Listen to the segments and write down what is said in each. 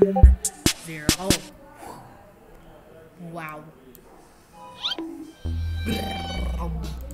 one, zero. Oh. Wow. Oh.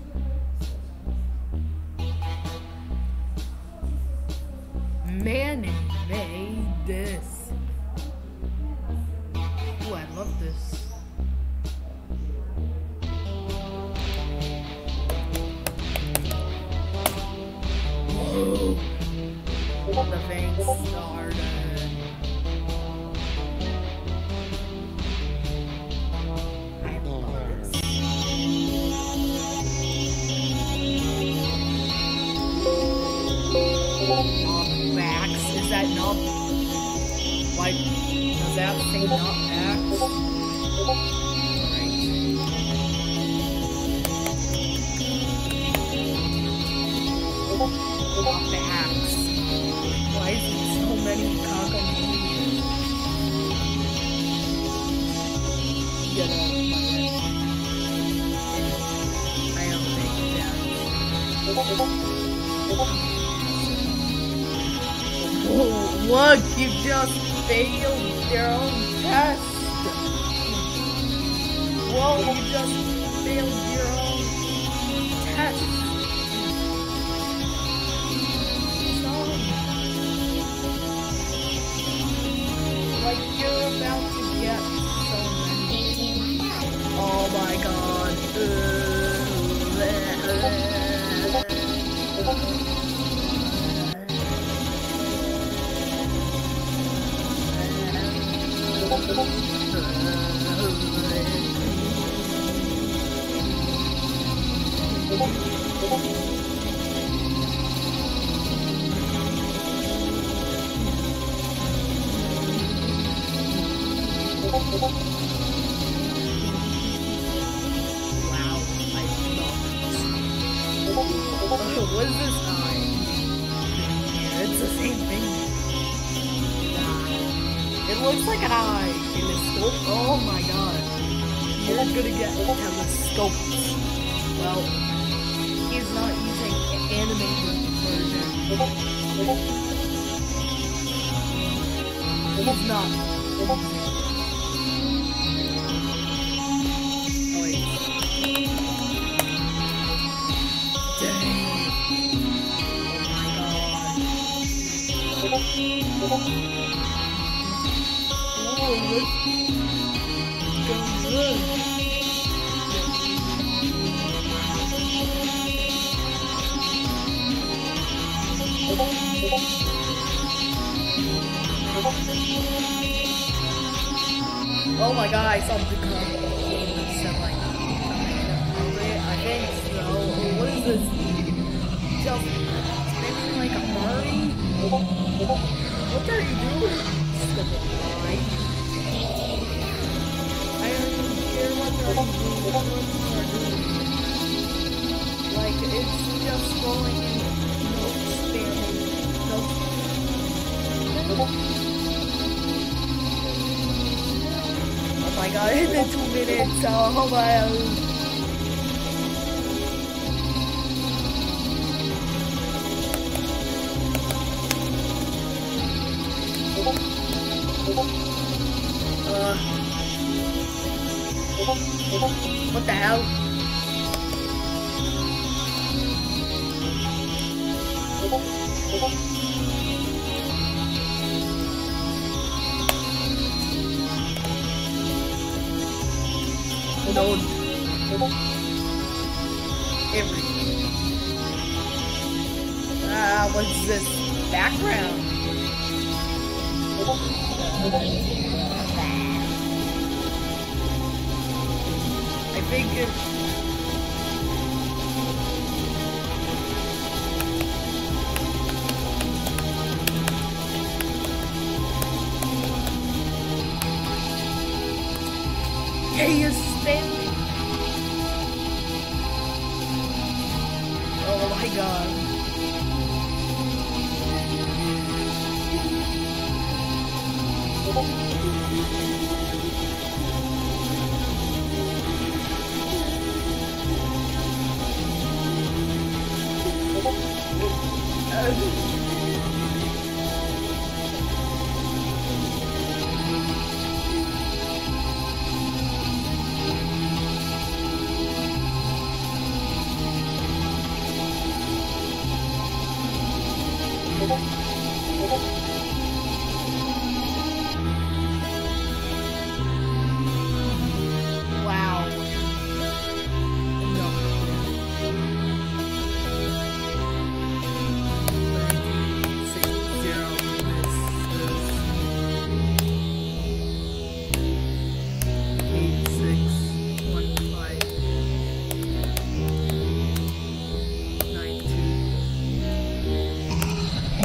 Does that say not Max? Not. Why is there so many cockamamie? Get my head. I don't think that. Look, you just failed your own test. Whoa, you just failed your own test. Like you're about to get so many. Oh my god. Wow, I love what is this eye? It's the same thing. It looks like an eye. Oh my god. You're gonna get. Well, he's not using an version. He's not. Oh my god. I saw the I think so. What is this? Just maybe like a Murray? What are you doing? Stupid guy. I don't even care what they're doing. What they're doing. Like it's just going in no spamming. No. Oh my god, it's been two minutes, so hold on. Uh, what the hell? Everything. Ah, what's this? Background. I think it. He is standing. Oh my god. god.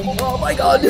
Oh my god!